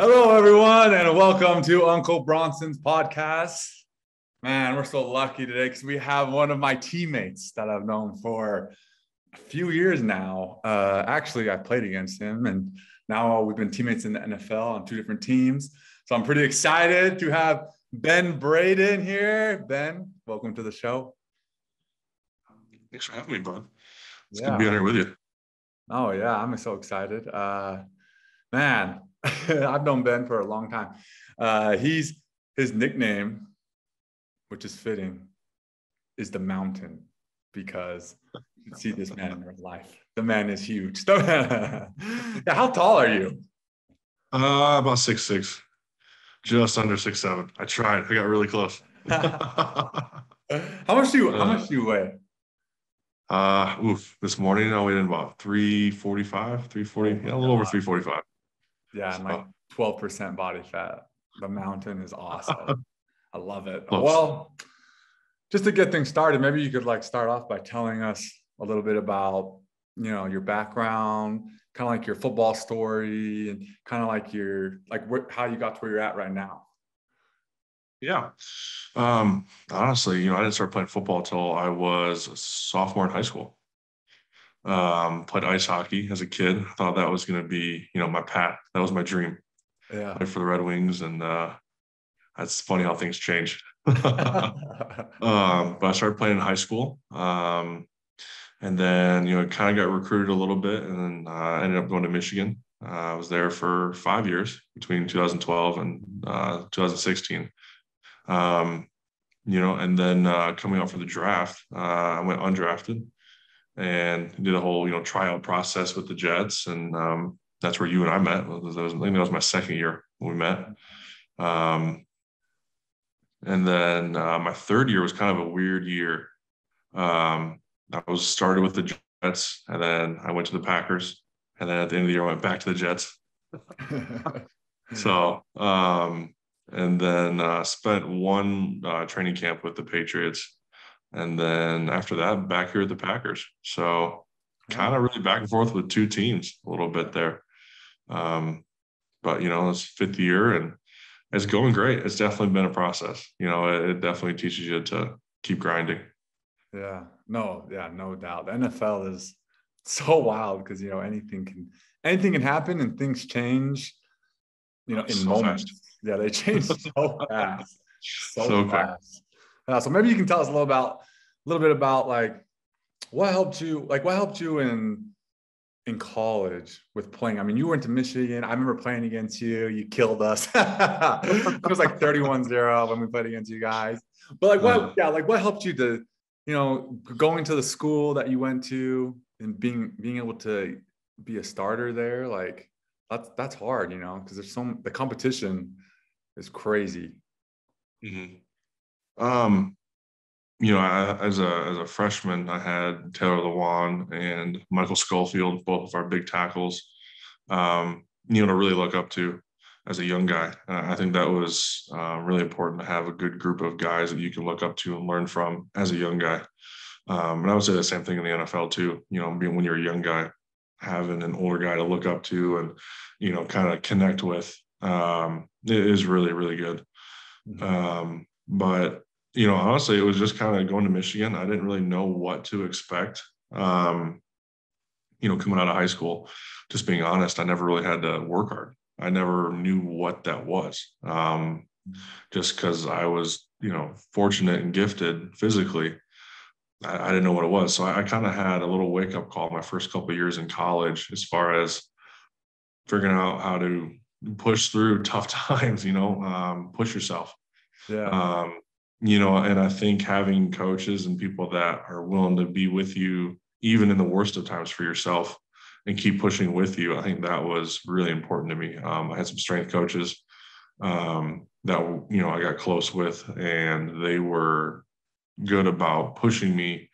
Hello, everyone, and welcome to Uncle Bronson's podcast. Man, we're so lucky today because we have one of my teammates that I've known for a few years now. Uh, actually, I played against him, and now we've been teammates in the NFL on two different teams. So I'm pretty excited to have Ben Braden here. Ben, welcome to the show. Thanks for having me, bud. It's yeah. good to be on here with you. Oh yeah, I'm so excited. Uh, man, I've known Ben for a long time. Uh, he's his nickname, which is fitting, is the Mountain because you see this man in real life. The man is huge. how tall are you? Uh, about six six, just under six seven. I tried. I got really close. how much do you? How much do you weigh? Uh, oof. This morning I weighed in about 345, 340, yeah, a little over 345. Yeah, and like 12% body fat. The mountain is awesome. I love it. Well, just to get things started, maybe you could like start off by telling us a little bit about, you know, your background, kind of like your football story and kind of like your, like wh- how you got to where you're at right now. Yeah. Um, honestly, you know, I didn't start playing football until I was a sophomore in high school. Um, played ice hockey as a kid. I thought that was going to be, you know, my path. That was my dream. Yeah. Play for the Red Wings. And uh, that's funny how things change. um, but I started playing in high school. Um, and then, you know, kind of got recruited a little bit and then uh, ended up going to Michigan. Uh, I was there for five years between 2012 and uh, 2016. Um, you know, and then uh, coming out for the draft, uh, I went undrafted and did a whole, you know, tryout process with the Jets. And um, that's where you and I met. That was, I think that was my second year when we met. Um, and then uh, my third year was kind of a weird year. Um, I was started with the Jets, and then I went to the Packers, and then at the end of the year, I went back to the Jets. so, um, and then uh, spent one uh, training camp with the Patriots, and then after that, back here at the Packers. So, kind of really back and forth with two teams a little bit there. Um, but you know, it's fifth year and it's going great. It's definitely been a process. You know, it, it definitely teaches you to keep grinding. Yeah, no, yeah, no doubt. The NFL is so wild because you know anything can anything can happen and things change. You know, in so moments. Fast. Yeah, they change so fast. So, so fast. Uh, so maybe you can tell us a little about a little bit about like what helped you like what helped you in in college with playing? I mean, you went to Michigan. I remember playing against you. You killed us. it was like 31-0 when we played against you guys. But like what yeah, like what helped you to, you know, going to the school that you went to and being being able to be a starter there, like that's that's hard, you know, because there's some the competition is crazy. Mm-hmm. Um, you know, I, as a as a freshman, I had Taylor Lewan and Michael Schofield, both of our big tackles. Um, you know, to really look up to as a young guy. Uh, I think that was uh, really important to have a good group of guys that you can look up to and learn from as a young guy. Um, and I would say the same thing in the NFL too. You know, being when you're a young guy, having an older guy to look up to and you know kind of connect with um, is really really good. Mm-hmm. Um, but you know, honestly, it was just kind of going to Michigan. I didn't really know what to expect. Um, you know, coming out of high school, just being honest, I never really had to work hard. I never knew what that was. Um, just because I was, you know, fortunate and gifted physically, I, I didn't know what it was. So I, I kind of had a little wake up call my first couple years in college, as far as figuring out how to push through tough times. You know, um, push yourself. Yeah. Um, you know, and I think having coaches and people that are willing to be with you, even in the worst of times for yourself, and keep pushing with you, I think that was really important to me. Um, I had some strength coaches um, that you know I got close with, and they were good about pushing me,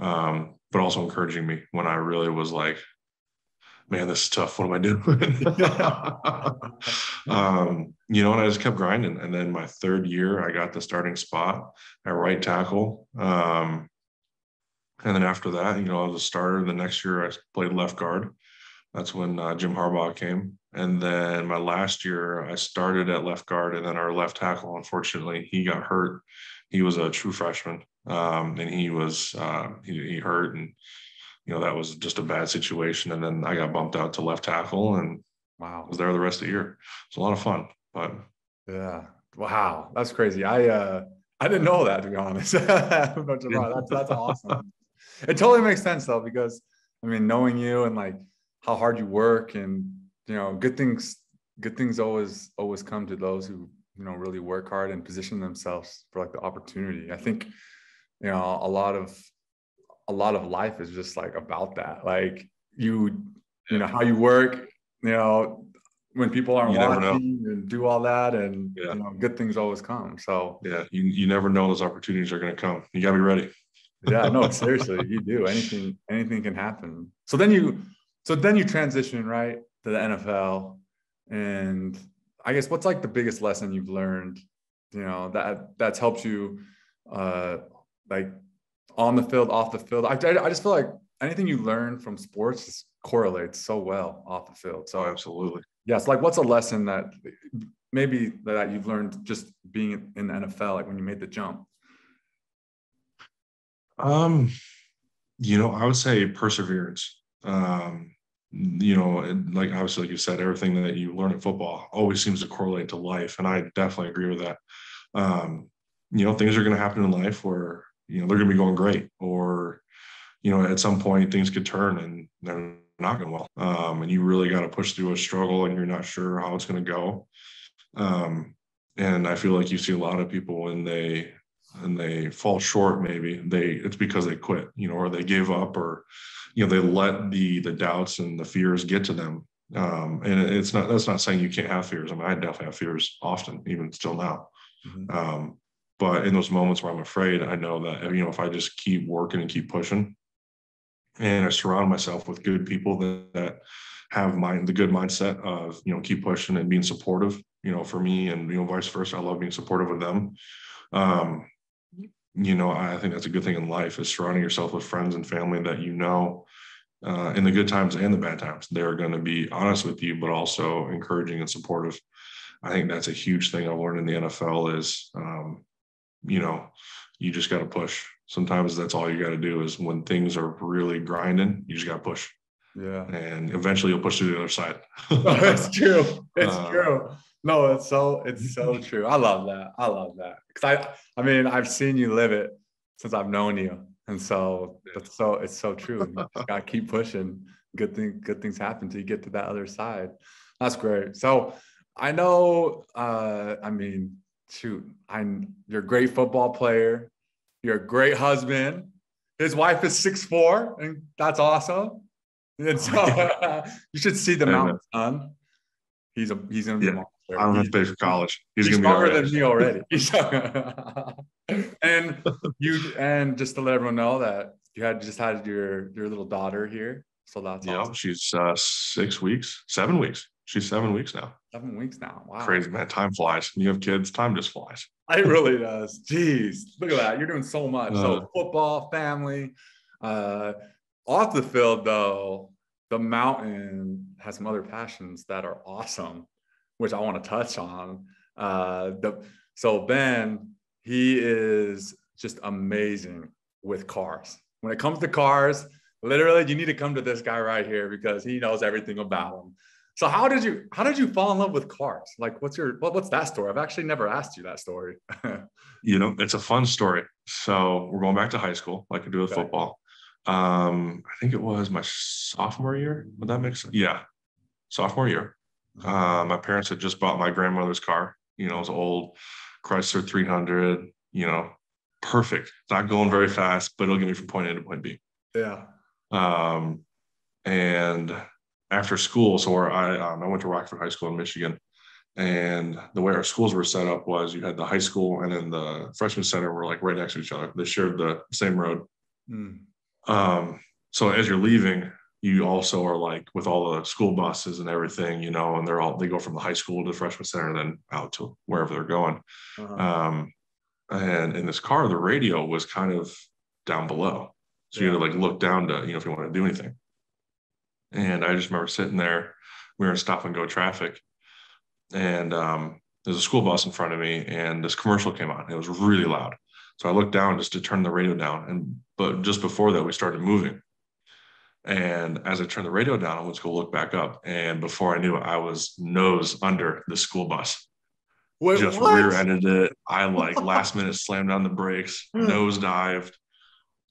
um, but also encouraging me when I really was like, man, this is tough. What am I doing? um, you know, and I just kept grinding. And then my third year, I got the starting spot at right tackle. Um, and then after that, you know, I was a starter. The next year, I played left guard. That's when uh, Jim Harbaugh came. And then my last year, I started at left guard, and then our left tackle, unfortunately, he got hurt. He was a true freshman, um, and he was uh, he, he hurt, and you know that was just a bad situation. And then I got bumped out to left tackle, and wow, was there the rest of the year. It's a lot of fun, but yeah, wow, that's crazy. I uh, I didn't know that to be honest. that's that's awesome. it totally makes sense though because I mean, knowing you and like how hard you work and you know good things good things always always come to those who you know really work hard and position themselves for like the opportunity i think you know a lot of a lot of life is just like about that. Like you you know how you work you know when people aren't you watching and do all that and yeah. you know good things always come. So yeah you, you never know those opportunities are going to come. You got to be ready. Yeah no seriously you do. Anything anything can happen. So then you so then you transition right to the NFL, and I guess what's like the biggest lesson you've learned, you know, that that's helped you, uh, like on the field, off the field. I I just feel like anything you learn from sports just correlates so well off the field. So oh, absolutely. Yes. Like what's a lesson that maybe that you've learned just being in the NFL, like when you made the jump? Um, you know, I would say perseverance. Um, you know, like obviously, like you said, everything that you learn in football always seems to correlate to life. And I definitely agree with that. Um, you know, things are going to happen in life where, you know, they're going to be going great or, you know, at some point things could turn and they're not going well. Um, and you really got to push through a struggle and you're not sure how it's going to go. Um, and I feel like you see a lot of people when they, and they fall short, maybe they, it's because they quit, you know, or they gave up or, you know they let the the doubts and the fears get to them um, and it's not that's not saying you can't have fears i mean i definitely have fears often even still now mm-hmm. um, but in those moments where i'm afraid i know that you know if i just keep working and keep pushing and i surround myself with good people that, that have mind the good mindset of you know keep pushing and being supportive you know for me and you know vice versa i love being supportive of them um, you know, I think that's a good thing in life is surrounding yourself with friends and family that you know uh, in the good times and the bad times. They're going to be honest with you, but also encouraging and supportive. I think that's a huge thing I've learned in the NFL is, um, you know, you just got to push. Sometimes that's all you got to do is when things are really grinding, you just got to push. Yeah. And eventually you'll push to the other side. oh, it's true. It's uh, true. No, it's so it's so true. I love that. I love that because I I mean I've seen you live it since I've known you, and so it's so it's so true. You gotta keep pushing. Good thing good things happen till you get to that other side. That's great. So I know. uh I mean, shoot, I'm you're a great football player. You're a great husband. His wife is six four, and that's awesome. And so uh, you should see the mountain son. He's a he's gonna be yeah. I don't have to pay for college. He's, he's be than me already. and you and just to let everyone know that you had just had your your little daughter here. So that's yeah, awesome. she's uh, six weeks, seven weeks. She's seven weeks now. Seven weeks now. Wow. Crazy man. Time flies. When You have kids, time just flies. It really does. Jeez. Look at that. You're doing so much. Uh, so football, family. Uh off the field though, the mountain has some other passions that are awesome which I want to touch on. Uh, the, so Ben, he is just amazing with cars. When it comes to cars, literally, you need to come to this guy right here because he knows everything about them. So how did you how did you fall in love with cars? Like, what's your what, what's that story? I've actually never asked you that story. you know, it's a fun story. So we're going back to high school, like I do with okay. football. Um, I think it was my sophomore year. Would that make sense? Yeah, sophomore year. Uh, my parents had just bought my grandmother's car. You know, it was old Chrysler 300. You know, perfect. Not going very fast, but it'll get me from point A to point B. Yeah. Um, and after school, so where I um, I went to Rockford High School in Michigan, and the way our schools were set up was you had the high school and then the freshman center were like right next to each other. They shared the same road. Mm. Um, so as you're leaving, you also are like with all the school buses and everything, you know, and they're all they go from the high school to the freshman center, and then out to wherever they're going. Uh-huh. Um, and in this car, the radio was kind of down below, so yeah. you had to like look down to you know if you want to do anything. And I just remember sitting there. We were in stop and go traffic, and um, there's a school bus in front of me, and this commercial came on. It was really loud. So I looked down just to turn the radio down, and but just before that, we started moving. And as I turned the radio down, I went to go look back up, and before I knew it, I was nose under the school bus. Wait, just rear-ended it. I like last minute slammed on the brakes, nose dived,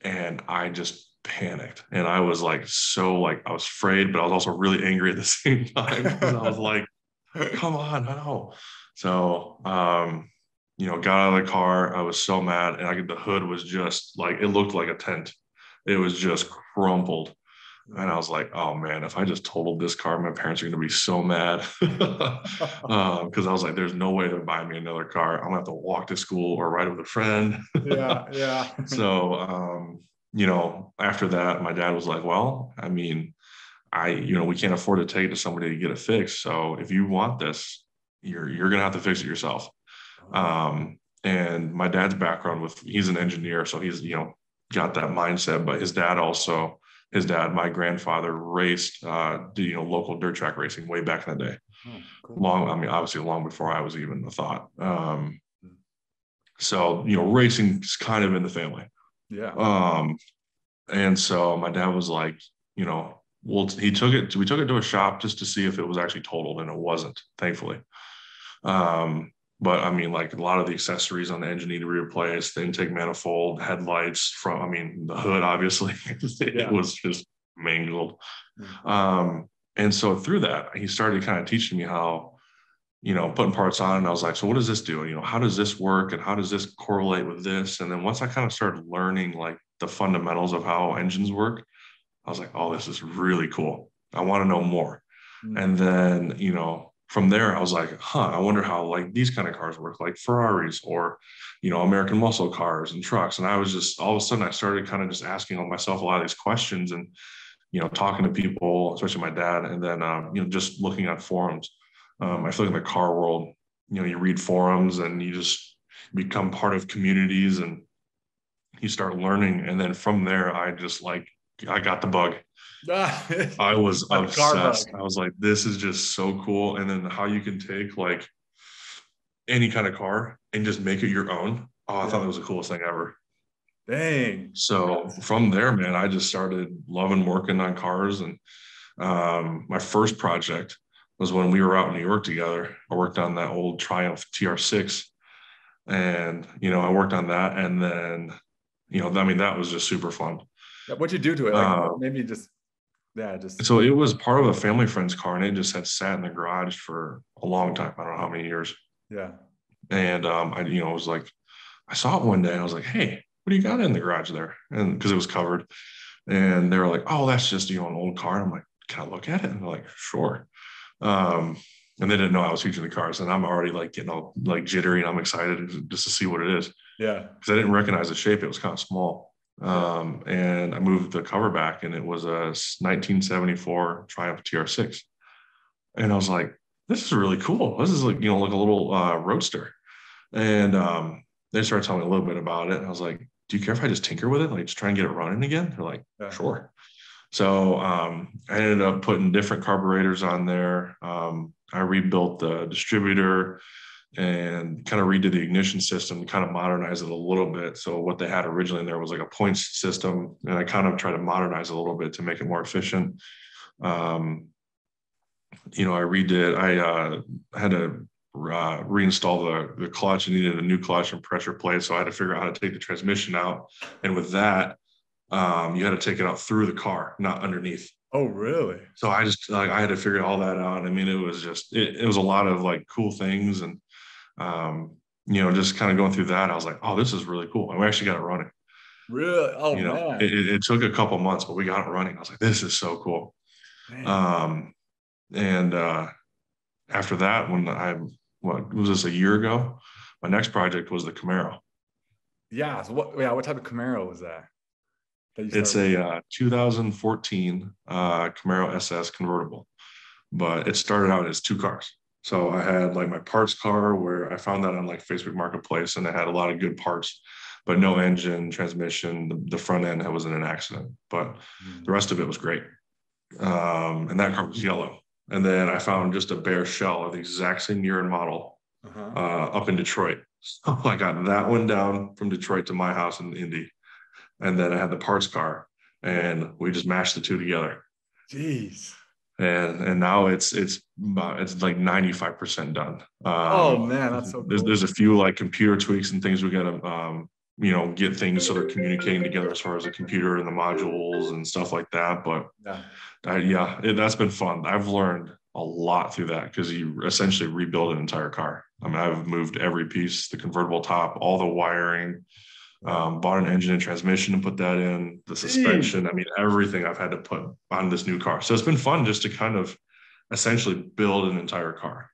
and I just panicked. And I was like so like I was afraid, but I was also really angry at the same time because I was like, "Come on, no!" So, um, you know, got out of the car. I was so mad, and I the hood was just like it looked like a tent. It was just crumpled. And I was like, oh man, if I just totaled this car, my parents are going to be so mad. Because um, I was like, there's no way they're buying me another car. I'm going to have to walk to school or ride with a friend. yeah. Yeah. so, um, you know, after that, my dad was like, well, I mean, I, you know, we can't afford to take it to somebody to get it fixed. So if you want this, you're, you're going to have to fix it yourself. Oh. Um, and my dad's background with, he's an engineer. So he's, you know, got that mindset, but his dad also, his dad, my grandfather, raced, uh, you know, local dirt track racing way back in the day. Oh, cool. Long, I mean, obviously, long before I was even a thought. Um, so, you know, racing is kind of in the family. Yeah. Um, and so my dad was like, you know, well, he took it. We took it to a shop just to see if it was actually totaled, and it wasn't, thankfully. Um, but I mean, like a lot of the accessories on the engine need to be replaced. The intake manifold, headlights from, I mean, the hood, obviously, it yeah. was just mangled. Mm-hmm. Um, and so through that, he started kind of teaching me how, you know, putting parts on. And I was like, so what does this do? You know, how does this work? And how does this correlate with this? And then once I kind of started learning like the fundamentals of how engines work, I was like, oh, this is really cool. I want to know more. Mm-hmm. And then, you know, from there, I was like, huh, I wonder how like these kind of cars work, like Ferraris or, you know, American muscle cars and trucks. And I was just all of a sudden I started kind of just asking myself a lot of these questions and, you know, talking to people, especially my dad, and then um, you know, just looking at forums. Um, I feel like in the car world, you know, you read forums and you just become part of communities and you start learning. And then from there, I just like I got the bug. I was obsessed. I was like, this is just so cool. And then how you can take like any kind of car and just make it your own. Oh, I yeah. thought that was the coolest thing ever. Dang. So from there, man, I just started loving working on cars. And um, my first project was when we were out in New York together. I worked on that old Triumph TR6. And, you know, I worked on that. And then, you know, I mean, that was just super fun. What'd you do to it? Like, uh, maybe just yeah, just so it was part of a family friend's car, and it just had sat in the garage for a long time. I don't know how many years. Yeah. And um, I, you know, was like, I saw it one day, and I was like, "Hey, what do you got in the garage there?" And because it was covered, and they were like, "Oh, that's just you know an old car." And I'm like, "Can I look at it?" And they're like, "Sure." Um, and they didn't know I was featuring the cars, and I'm already like getting all like jittery, and I'm excited just to see what it is. Yeah. Because I didn't recognize the shape; it was kind of small. Um, and I moved the cover back, and it was a 1974 Triumph TR6. And I was like, "This is really cool. This is like you know like a little uh, roadster." And um, they started telling me a little bit about it, and I was like, "Do you care if I just tinker with it, like just try and get it running again?" They're like, yeah. "Sure." So um, I ended up putting different carburetors on there. Um, I rebuilt the distributor and kind of redid the ignition system to kind of modernize it a little bit. So what they had originally in there was like a points system, and I kind of tried to modernize a little bit to make it more efficient. Um, you know, I redid. I uh, had to uh, reinstall the the clutch. and needed a new clutch and pressure plate, so I had to figure out how to take the transmission out. And with that, um, you had to take it out through the car, not underneath. Oh, really? So I just like I had to figure all that out. I mean, it was just it, it was a lot of like cool things and um, you know, just kind of going through that, I was like, oh, this is really cool. And we actually got it running. Really? Oh, you know, man. It, it, took a couple months, but we got it running. I was like, this is so cool. Man. Um, and uh, after that, when I, what was this a year ago? My next project was the Camaro. Yeah. So what, yeah. What type of Camaro was that? that it's a uh, 2014 uh, Camaro SS convertible, but it started out as two cars. So I had like my parts car where I found that on like Facebook Marketplace and it had a lot of good parts, but no engine, transmission. The, the front end was in an accident, but the rest of it was great. um, and that car was yellow. And then I found just a bare shell of the exact same year and model uh-huh. uh, up in Detroit. So I got that one down from Detroit to my house in Indy, and then I had the parts car, and we just mashed the two together. Jeez. And and now it's it's it's like ninety five percent done. Um, oh man, that's so. Cool. There's there's a few like computer tweaks and things we gotta um, you know get things so they're communicating together as far as the computer and the modules and stuff like that. But yeah, I, yeah, it, that's been fun. I've learned a lot through that because you essentially rebuild an entire car. I mean, I've moved every piece, the convertible top, all the wiring, um, bought an engine and transmission and put that in, the suspension. I mean, everything I've had to put on this new car. So it's been fun just to kind of essentially build an entire car.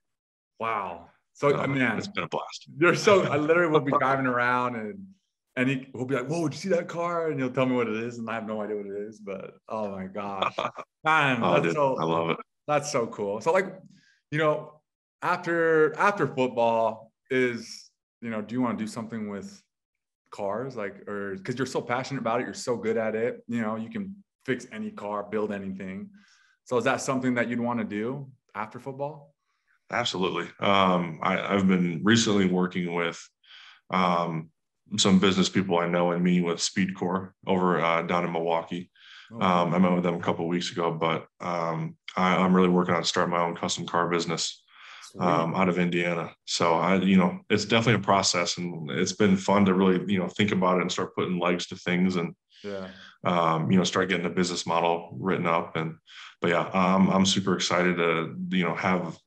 Wow. So, um, man, it's been a blast. You're so, I literally will be driving around and, and he will be like, Whoa, did you see that car? And he'll tell me what it is. And I have no idea what it is, but oh my gosh. Man, oh, dude, so, I love it. That's so cool. So, like, you know, after after football is you know do you want to do something with cars like or because you're so passionate about it you're so good at it you know you can fix any car build anything. So is that something that you'd want to do after football? Absolutely. Um, I, have been recently working with um, some business people i know and meeting with SpeedKore over uh, down in milwaukee. Oh, um, i met with them a couple weeks ago but um, I, i'm really working on starting my own custom car business um, out of Indiana. So I, you know, it's definitely a process, and it's been fun to really, you know, think about it and start putting legs to things, and yeah, um, you know, start getting the business model written up. And but yeah, um, I'm super excited to, you know, have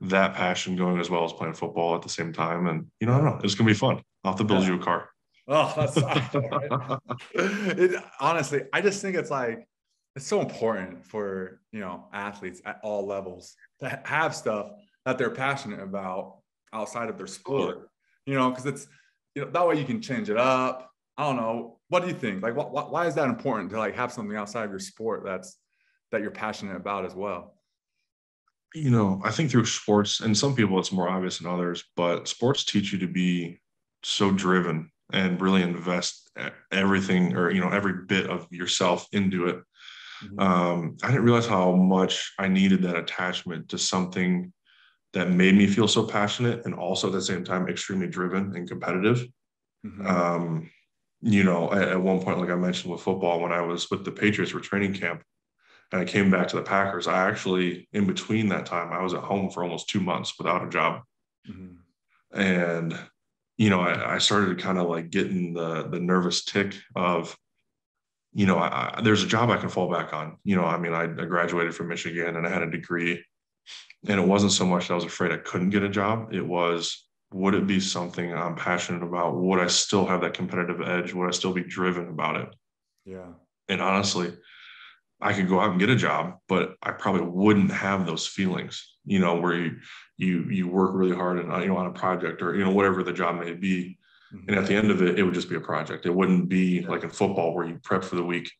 that passion going as well as playing football at the same time. And you know, I don't know, it's gonna be fun. I'll have to build yeah. you a car. Oh, that's it, honestly, I just think it's like it's so important for you know athletes at all levels to have stuff that they're passionate about outside of their sport. You know, because it's you know that way you can change it up. I don't know. What do you think? Like, what, what, why is that important to like have something outside of your sport that's that you're passionate about as well? You know, I think through sports, and some people it's more obvious than others, but sports teach you to be so driven and really invest everything or you know every bit of yourself into it. Mm-hmm. Um, I didn't realize how much I needed that attachment to something that made me feel so passionate and also at the same time extremely driven and competitive. Mm-hmm. Um, you know, at, at, one point, like I mentioned with football, when I was with the Patriots for training camp and I came back to the Packers, I actually, in between that time, I was at home for almost two months without a job. Mm-hmm. And, you know, I, I started kind of like getting the, the nervous tick of, you know, I, there's a job I can fall back on. You know, I mean, I, I graduated from Michigan and I had a degree and it wasn't so much that I was afraid I couldn't get a job. It was, would it be something I'm passionate about? Would I still have that competitive edge? Would I still be driven about it? Yeah. And honestly, I could go out and get a job, but I probably wouldn't have those feelings, you know, where you you you work really hard and you know on a project or you know whatever the job may be. Mm-hmm. And at the end of it, it would just be a project. It wouldn't be like in football where you prep for the week,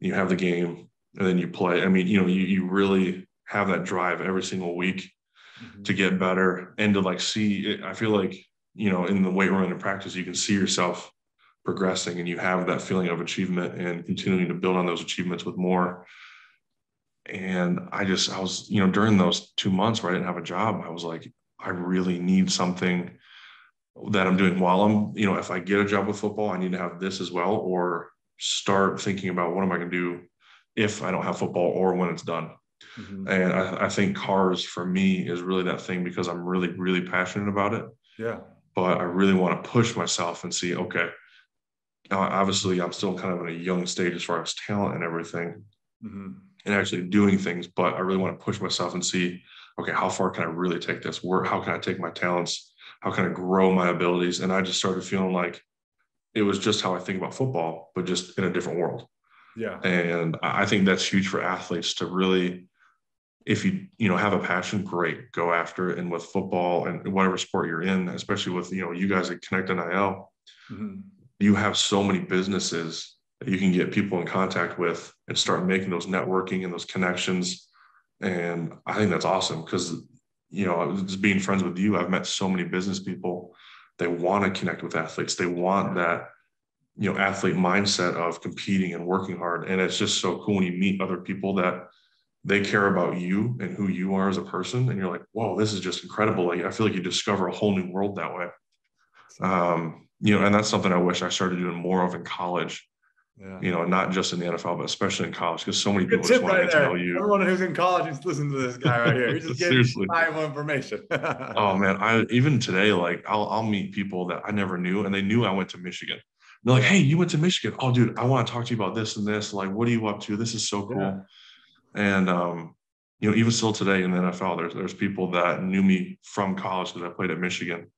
you have the game, and then you play. I mean, you know, you you really have that drive every single week mm-hmm. to get better and to like see i feel like you know in the weight room and practice you can see yourself progressing and you have that feeling of achievement and continuing to build on those achievements with more. And i just i was you know during those two months where i didn't have a job i was like i really need something that i'm doing while i'm you know if i get a job with football i need to have this as well or start thinking about what am i going to do if i don't have football or when it's done Mm-hmm. And I, I, think cars for me is really that thing because I'm really, really passionate about it. Yeah. But I really want to push myself and see, okay, obviously I'm still kind of in a young stage as far as talent and everything mm-hmm. and actually doing things. But I really want to push myself and see, okay, how far can I really take this? Where, how can I take my talents? How can I grow my abilities? And I just started feeling like it was just how I think about football, but just in a different world. Yeah. And I think that's huge for athletes to really if you you know have a passion great go after it. And with football and whatever sport you're in especially with you know you guys at Connect NIL mm-hmm. you have so many businesses that you can get people in contact with and start making those networking and those connections. And i think that's awesome because you know just being friends with you i've met so many business people. They want to connect with athletes. They want that you know athlete mindset of competing and working hard and it's just so cool when you meet other people that they care about you and who you are as a person, and you're like, whoa, this is just incredible. Like I feel like you discover a whole new world that way. Um, you know, and that's something I wish I started doing more of in college. Yeah. You know, not just in the NFL, but especially in college, because so many people just want right to get to know you. Everyone who's in college is listening to this guy right here. He's just getting valuable information. oh man, I even today, like I'll I'll meet people that I never knew, and they knew I went to Michigan. They're like, "Hey, you went to Michigan? Oh, dude, I want to talk to you about this and this. Like, what are you up to? This is so cool." Yeah. And um, you know, even still today in the NFL, there's there's people that knew me from college because I played at Michigan.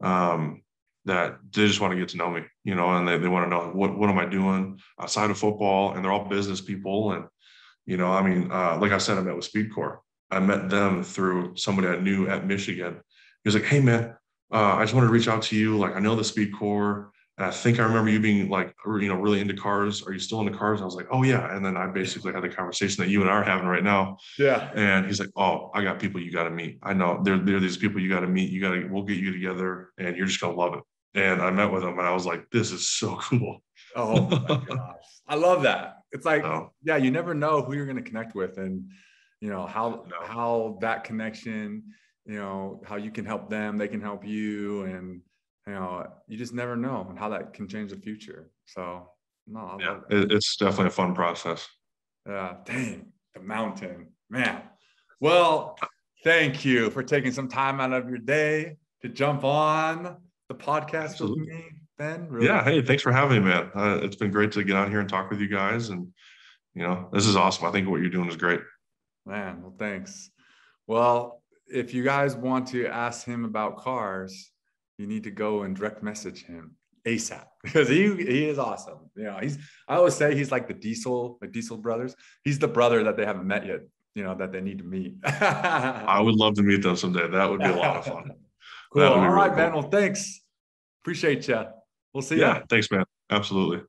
Um, that they just want to get to know me, you know, and they, they want to know what what am I doing outside of football, and they're all business people, and you know, I mean, uh, like I said, I met with SpeedKore. I met them through somebody I knew at Michigan. He was like, "Hey, man, uh, I just wanted to reach out to you. Like, I know the SpeedKore. And I think I remember you being like, you know, really into cars. Are you still into cars? And I was like, oh yeah. And then I basically had the conversation that you and I are having right now. Yeah. And he's like, oh, I got people you got to meet. I know there, there are these people you got to meet. You got to, we'll get you together and you're just going to love it. And I met with him and I was like, this is so cool. Oh my gosh. I love that. It's like, yeah, you never know who you're going to connect with and, you know, how, no. how that connection, you know, how you can help them, they can help you. And, you know, you just never know and how that can change the future. So, no, yeah, it's definitely a fun process. Yeah, dang, the mountain, man. Well, thank you for taking some time out of your day to jump on the podcast Absolutely. with me, Ben. Really yeah, hey, thanks for having me, man. Uh, it's been great to get on here and talk with you guys, and you know, this is awesome. I think what you're doing is great. Man, well, thanks. Well, if you guys want to ask him about cars, you need to go and direct message him ASAP because he he is awesome. You know, he's I always say he's like the Diesel, the Diesel brothers. He's the brother that they haven't met yet, you know, that they need to meet. I would love to meet them someday. That would be a lot of fun. cool. All right, really Ben. Cool. Well, thanks. Appreciate you. We'll see yeah, you. Yeah, thanks, man. Absolutely.